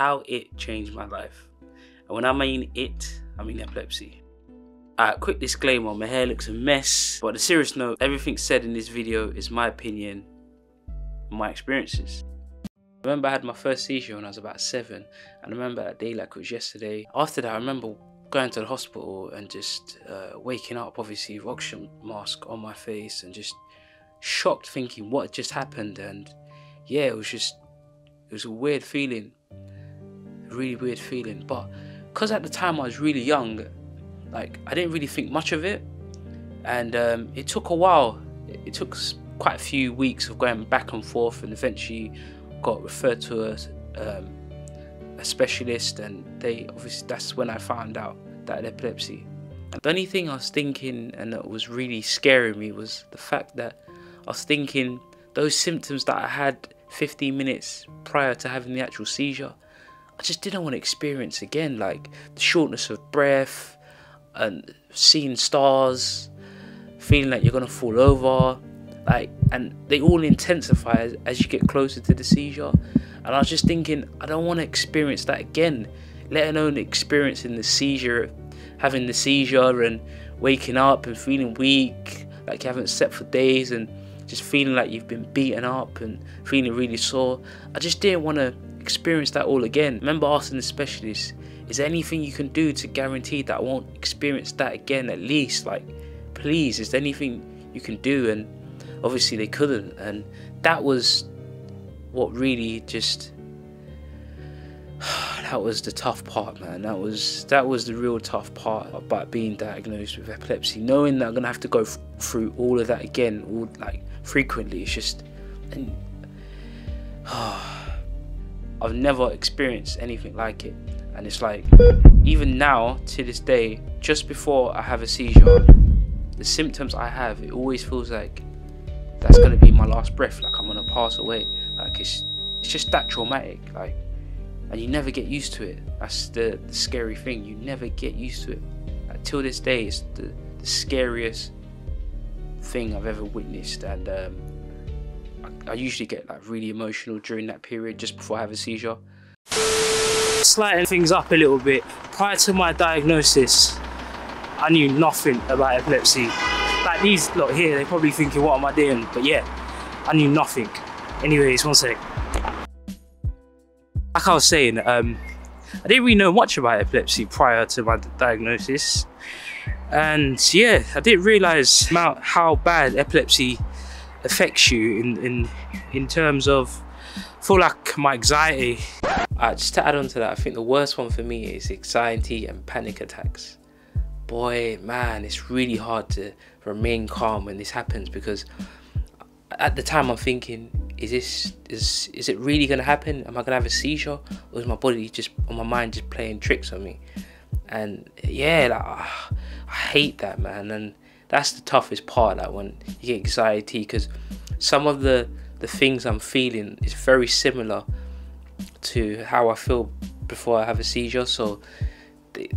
how it changed my life. And when I mean it, I mean epilepsy. Alright, quick disclaimer, my hair looks a mess. But on a serious note, everything said in this video is my opinion, my experiences. I remember I had my first seizure when I was about seven. And I remember that day like it was yesterday. After that, I remember going to the hospital and just uh, waking up, obviously, with oxygen mask on my face and just shocked thinking what just happened. And yeah, it was just, it was a weird feeling. Really weird feeling. But because at the time I was really young, like I didn't really think much of it. And um, it took a while. It took quite a few weeks of going back and forth and eventually got referred to a, um, a specialist and they obviously that's when I found out that I had epilepsy. And the only thing I was thinking and that was really scaring me was the fact that I was thinking those symptoms that I had 15 minutes prior to having the actual seizure, I just didn't want to experience again, like the shortness of breath and seeing stars, feeling like you're gonna fall over, like and they all intensify as, as you get closer to the seizure. And i was just thinking i don't want to experience that again let alone experiencing the seizure having the seizure and waking up and feeling weak like you haven't slept for days and just feeling like you've been beaten up and feeling really sore. I just didn't want to experience that all again. Remember asking the specialist is there anything you can do to guarantee that i won't experience that again at least? Like please is there anything you can do? And obviously they couldn't. And that was what really just that was the tough part man. That was that was the real tough part about being diagnosed with epilepsy. Knowing that i'm gonna have to go through all of that again all like frequently it's just and i've never experienced anything like it and it's like even now to this day just before i have a seizure the symptoms i have it always feels like that's gonna be my last breath. Like I'm gonna pass away. Like it's it's just that traumatic. Like and you never get used to it. That's the, the scary thing. You never get used to it. Like, till this day, it's the, the scariest thing I've ever witnessed. And um, I, usually get like really emotional during that period, just before I have a seizure. Slighting things up a little bit. Prior to my diagnosis, I knew nothing about epilepsy like these lot here, they're probably thinking, what am I doing? But yeah, I knew nothing. Anyways, one sec. Like I was saying, um, I didn't really know much about epilepsy prior to my diagnosis. And yeah, I didn't realize how bad epilepsy affects you in, in, in terms of, I feel like my anxiety. Uh, just to add on to that, I think the worst one for me is anxiety and panic attacks boy, man, it's really hard to remain calm when this happens because at the time I'm thinking, is this is is it really gonna happen? Am I gonna have a seizure, or is my body just or my mind just playing tricks on me? And yeah, like, I hate that, man. And that's the toughest part, like when you get anxiety, because some of the the things I'm feeling is very similar to how I feel before I have a seizure. So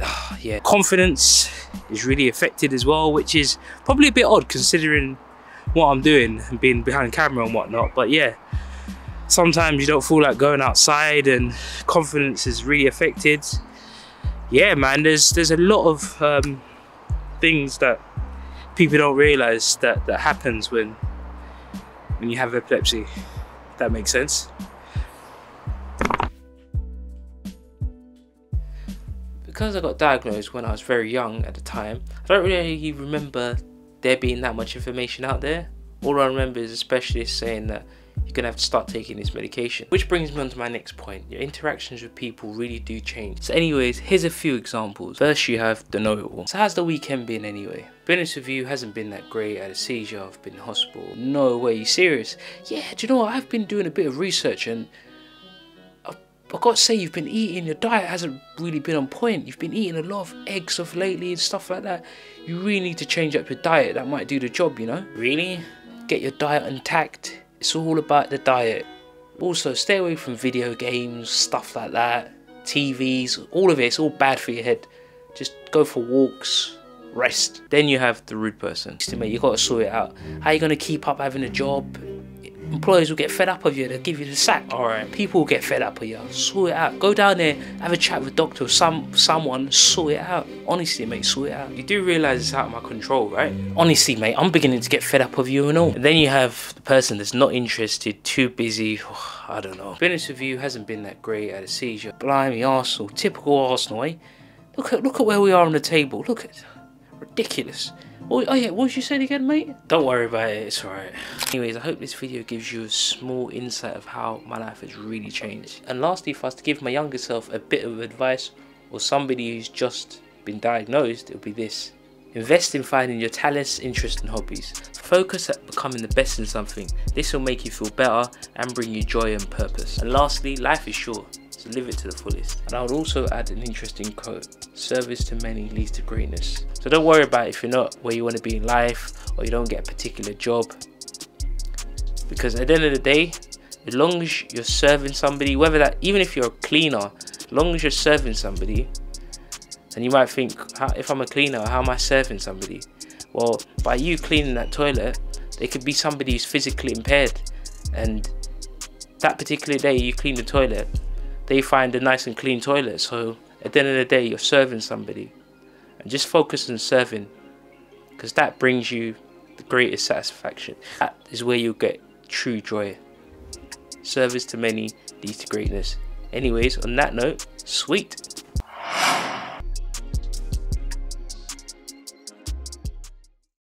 uh, yeah, confidence is really affected as well, which is probably a bit odd considering what I'm doing and being behind camera and whatnot. But yeah, sometimes you don't feel like going outside and confidence is really affected. Yeah, man, there's there's a lot of um, things that people don't realize that that happens when when you have epilepsy. that makes sense. because I got diagnosed when I was very young at the time, I don't really remember there being that much information out there. All I remember is a specialist saying that you're gonna have to start taking this medication. Which brings me on to my next point. Your interactions with people really do change. So anyways, here's a few examples. First you have the know-it-all. So how's the weekend been anyway? Being honest with you, hasn't been that great. I had a seizure, I've been in hospital. No way, you serious? Yeah, do you know what? I've been doing a bit of research and I've got to say, you've been eating, your diet hasn't really been on point. You've been eating a lot of eggs of lately and stuff like that. You really need to change up your diet. That might do the job, you know? Really? Get your diet intact. It's all about the diet. Also, stay away from video games, stuff like that. TVs, all of it, it's all bad for your head. Just go for walks, rest. Then you have the rude person. You got to sort it out. How are you going to keep up having a job? Employers will get fed up of you. They'll give you the sack. All right. People will get fed up of you. Sort it out. Go down there, have a chat with a doctor or some someone. Sort it out. Honestly, mate, sort it out. You do realize it's out of my control, right? Honestly, mate, I'm beginning to get fed up of you and all. And then you have the person that's not interested, too busy. I don't know. Business with you hasn't been that great at a seizure. Blimey, Arsenal, typical Arsenal, eh? Look at look at where we are on the table. Look at ridiculous. Oh, oh yeah, what was you saying again, mate? Don't worry about it, it's alright. Anyways, I hope this video gives you a small insight of how my life has really changed. And lastly, if I was to give my younger self a bit of advice, or somebody who's just been diagnosed, it would be this. Invest in finding your talents, interests and hobbies. Focus at becoming the best in something. This will make you feel better and bring you joy and purpose. And lastly, life is short live it to the fullest. And I would also add an interesting quote service to many leads to greatness. So don't worry about if you're not where you want to be in life or you don't get a particular job. Because at the end of the day, as long as you're serving somebody, whether that, even if you're a cleaner, as long as you're serving somebody, and you might think, if I'm a cleaner, how am I serving somebody? Well, by you cleaning that toilet, there could be somebody who's physically impaired, and that particular day you clean the toilet, they find a nice and clean toilet. So at the end of the day, you're serving somebody. And just focus on serving because that brings you the greatest satisfaction. That is where you get true joy. Service to many leads to greatness. Anyways, on that note, sweet.